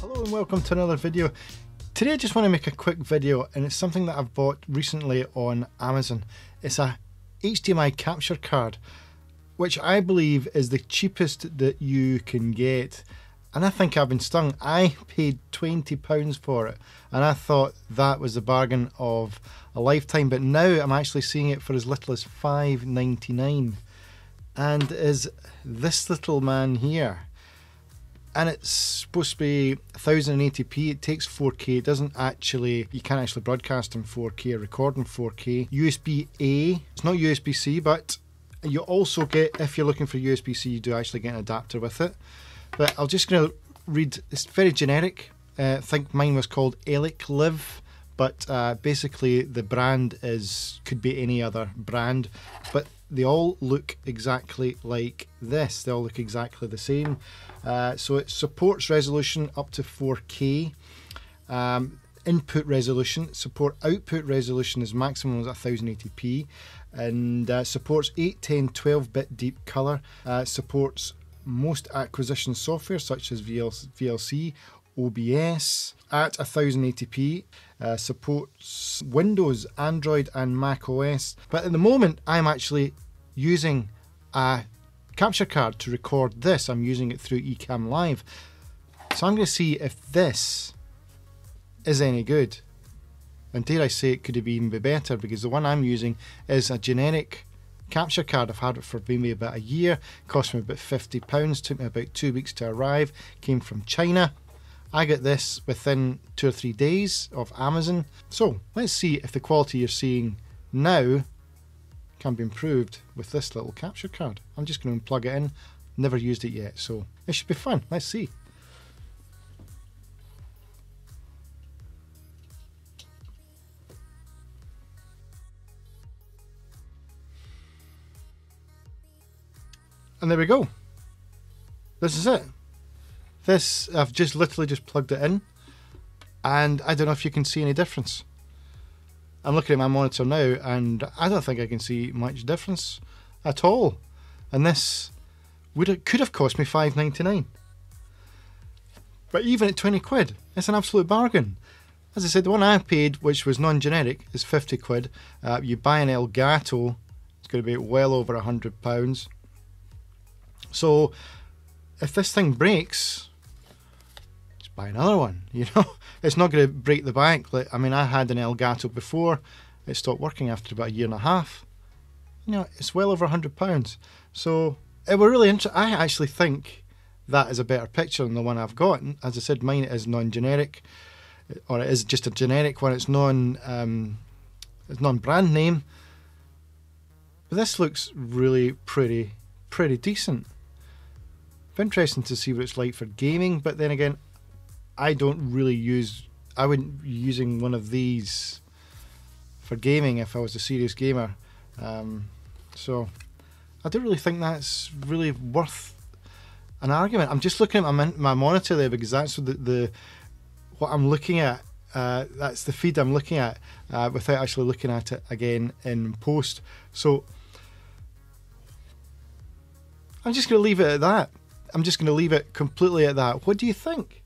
Hello and welcome to another video. Today I just want to make a quick video and it's something that I've bought recently on Amazon. It's a HDMI capture card which I believe is the cheapest that you can get and I think I've been stung. I paid £20 for it and I thought that was the bargain of a lifetime but now I'm actually seeing it for as little as 5 99 and is this little man here and it's supposed to be 1080p. It takes 4K. It doesn't actually, you can't actually broadcast in 4K or record in 4K. USB A, it's not USB C, but you also get, if you're looking for USB C, you do actually get an adapter with it. But I'm just going to read, it's very generic. Uh, I think mine was called Elic Live, but uh, basically the brand is could be any other brand, but they all look exactly like this. They all look exactly the same. Uh, so it supports resolution up to 4K. Um, input resolution, support output resolution is maximum at 1080p and uh, supports 8, 10, 12 bit deep color, uh, supports most acquisition software such as VLC, OBS at 1080p, uh, supports Windows, Android, and Mac OS. But at the moment, I'm actually using a capture card to record this. I'm using it through Ecamm Live. So I'm going to see if this is any good. And dare I say it could even be better because the one I'm using is a generic capture card. I've had it for maybe about a year. Cost me about £50. Took me about two weeks to arrive. Came from China. I got this within two or three days of Amazon. So let's see if the quality you're seeing now can be improved with this little capture card. I'm just going to plug it in. Never used it yet, so it should be fun. Let's see. And there we go. This is it. This, I've just literally just plugged it in. And I don't know if you can see any difference. I'm looking at my monitor now and I don't think I can see much difference at all. And this would it could have cost me 5.99. But even at 20 quid, it's an absolute bargain. As I said, the one I paid, which was non-generic, is 50 quid. Uh, you buy an Elgato, it's going to be well over a hundred pounds. So, if this thing breaks, buy another one. You know, it's not going to break the bank. Like, I mean, I had an Elgato before; it stopped working after about a year and a half. You know, it's well over a hundred pounds. So it were really interesting. I actually think that is a better picture than the one I've got. And as I said, mine is non-generic, or it is just a generic one. It's non, um, it's non-brand name. But this looks really pretty, pretty decent. Interesting to see what it's like for gaming, but then again, I don't really use. I wouldn't be using one of these for gaming if I was a serious gamer. Um, so I don't really think that's really worth an argument. I'm just looking at my, my monitor there because that's the, the what I'm looking at. Uh, that's the feed I'm looking at uh, without actually looking at it again in post. So I'm just going to leave it at that. I'm just going to leave it completely at that. What do you think?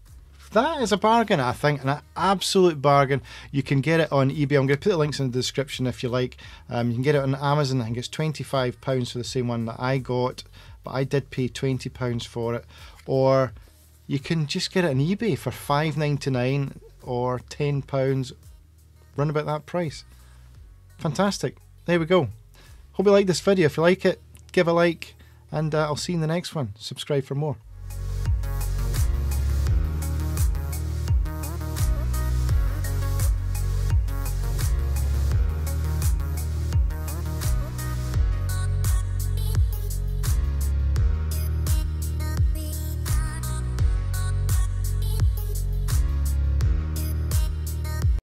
That is a bargain, I think, an absolute bargain. You can get it on eBay. I'm going to put the links in the description if you like. Um, you can get it on Amazon. I think it's £25 for the same one that I got, but I did pay £20 for it. Or you can just get it on eBay for $5.99 or £10, run about that price. Fantastic. There we go. Hope you like this video. If you like it, give a like, and uh, I'll see you in the next one. Subscribe for more.